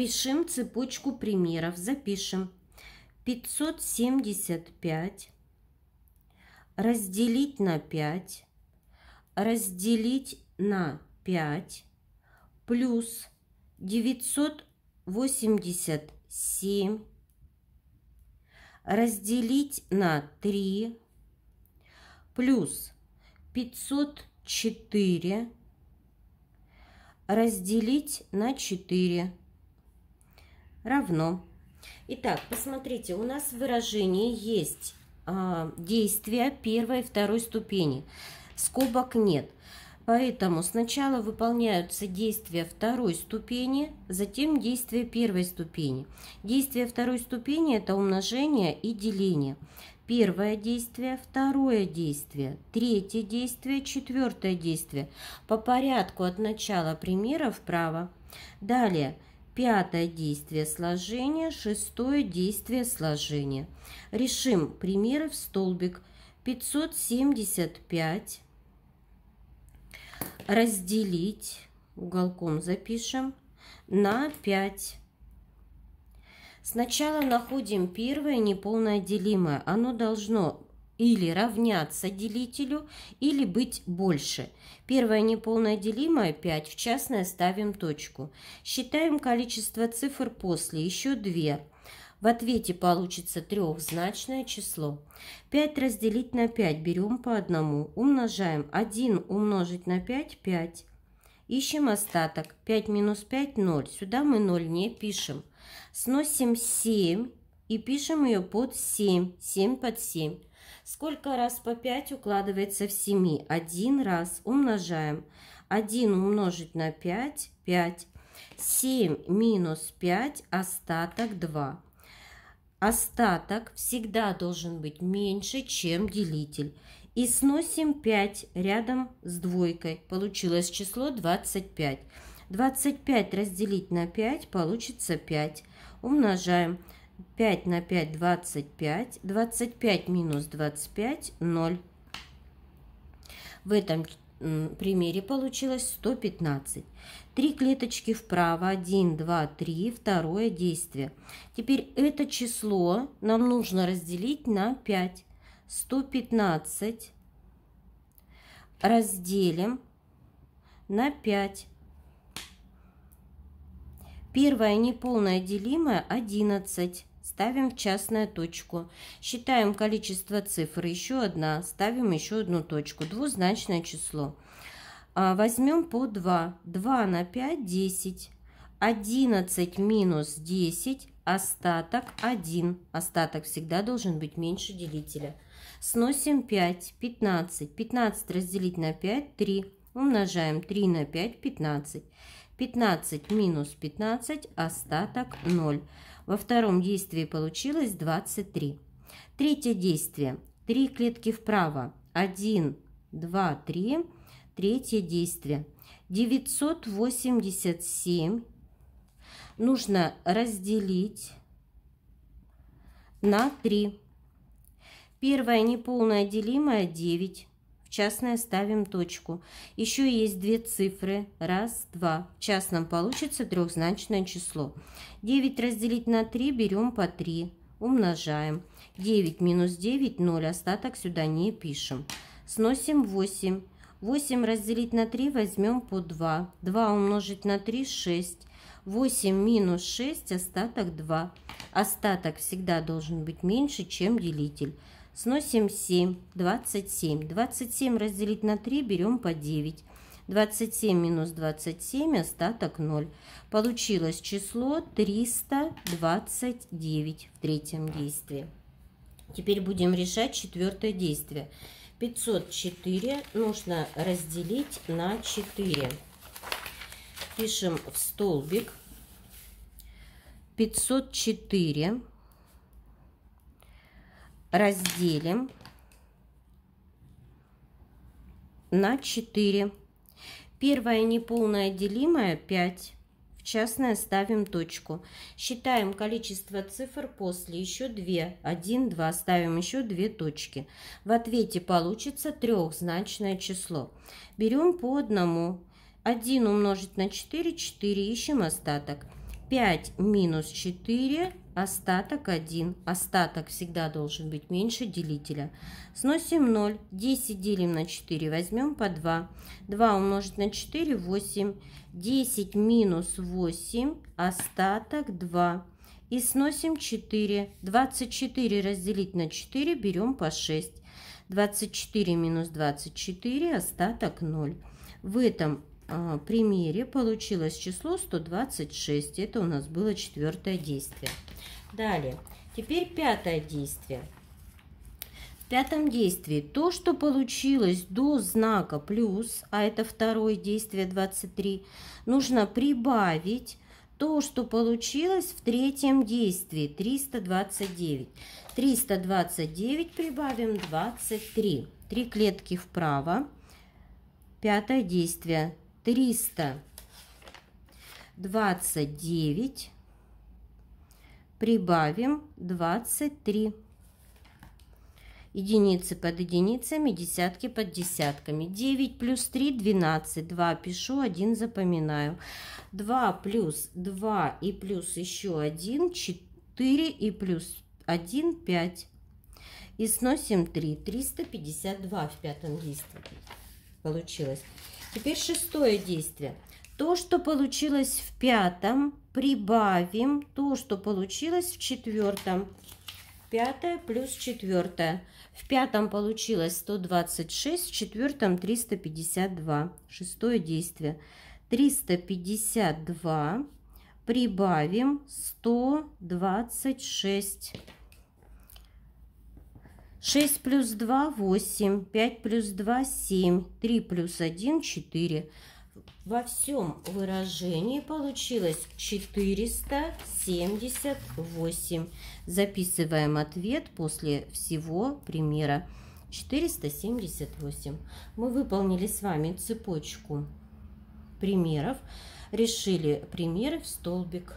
Решим цепочку примеров. Запишем. 575 разделить на 5, разделить на 5, плюс 987 разделить на 3, плюс 504 разделить на 4 равно. Итак, посмотрите, у нас в выражении есть э, действия первой и второй ступени. Скобок нет. Поэтому сначала выполняются действия второй ступени, затем действия первой ступени. Действие второй ступени – это умножение и деление. Первое действие, второе действие, третье действие, четвертое действие. По порядку от начала примера вправо. Далее – Пятое действие сложения, шестое действие сложения. Решим примеры в столбик. 575 разделить, уголком запишем, на 5. Сначала находим первое неполное делимое. Оно должно или равняться делителю, или быть больше. Первое неполное делимое 5, в частное ставим точку. Считаем количество цифр после, еще 2. В ответе получится трехзначное число. 5 разделить на 5 берем по одному, умножаем. 1 умножить на 5 – 5. Ищем остаток. 5 минус 5 – 0. Сюда мы 0 не пишем. Сносим 7 и пишем ее под 7. 7 под 7. Сколько раз по 5 укладывается в 7? Один раз. Умножаем. 1 умножить на 5 – 5. 7 минус 5 – остаток 2. Остаток всегда должен быть меньше, чем делитель. И сносим 5 рядом с двойкой. Получилось число 25. 25 разделить на 5 получится 5. Умножаем. 5 на 5 – 25. 25 минус 25 – 0. В этом примере получилось 115. Три клеточки вправо, 1, 2, 3, второе действие. Теперь это число нам нужно разделить на 5. 115 разделим на 5. Первое неполное делимое 11. Ставим в частную точку. Считаем количество цифр. Еще одна. Ставим еще одну точку. Двузначное число. А, возьмем по 2. 2 на 5 – 10. 11 минус 10 – остаток 1. Остаток всегда должен быть меньше делителя. Сносим 5. 15. 15 разделить на 5 – 3. Умножаем 3 на 5 – 15. 15 минус 15 – остаток 0. Во втором действии получилось 23. Третье действие. Три клетки вправо. 1, 2, 3. Третье действие. 987 нужно разделить на 3. Первое неполное делимое 9 частное ставим точку. Еще есть две цифры. Раз, два. В частном получится трехзначное число. 9 разделить на 3 берем по 3. Умножаем. 9 минус 9 – 0. Остаток сюда не пишем. Сносим 8. 8 разделить на 3 возьмем по 2. 2 умножить на 3 – 6. 8 минус 6 – остаток 2. Остаток всегда должен быть меньше, чем делитель. Сносим 7, 27. 27 разделить на 3 берем по 9. 27 минус 27, остаток 0. Получилось число 329 в третьем действии. Теперь будем решать четвертое действие. 504 нужно разделить на 4. Пишем в столбик 504 разделим на 4. Первое неполное делимое 5. В частное ставим точку. Считаем количество цифр после. Еще 2. 1, 2. Ставим еще 2 точки. В ответе получится трехзначное число. Берем по одному. 1 умножить на 4, 4. Ищем остаток. 5 минус 4, остаток 1. Остаток всегда должен быть меньше делителя. Сносим 0. 10 делим на 4, возьмем по 2. 2 умножить на 4, 8. 10 минус 8, остаток 2. И сносим 4. 24 разделить на 4, берем по 6. 24 минус 24, остаток 0. В этом примере получилось число 126. Это у нас было четвертое действие. Далее. Теперь пятое действие. В пятом действии то, что получилось до знака плюс, а это второе действие 23, нужно прибавить то, что получилось в третьем действии 329. 329 прибавим 23. Три клетки вправо. Пятое действие 329 прибавим 23. Единицы под единицами, десятки под десятками. 9 плюс 3 – 12. 2 пишу, 1 запоминаю. 2 плюс 2 и плюс еще 1 – 4 и плюс 1 – 5. И сносим 3. 352 в пятом действии получилось. Теперь шестое действие. То, что получилось в пятом, прибавим то, что получилось в четвертом. Пятое плюс четвертое. В пятом получилось 126, в четвертом 352. Шестое действие. 352 прибавим 126. 6 плюс 2 – 8, 5 плюс 2 – 7, 3 плюс 1 – 4. Во всем выражении получилось 478. Записываем ответ после всего примера. 478. Мы выполнили с вами цепочку примеров, решили примеры в столбик.